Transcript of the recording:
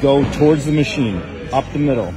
go towards the machine, up the middle.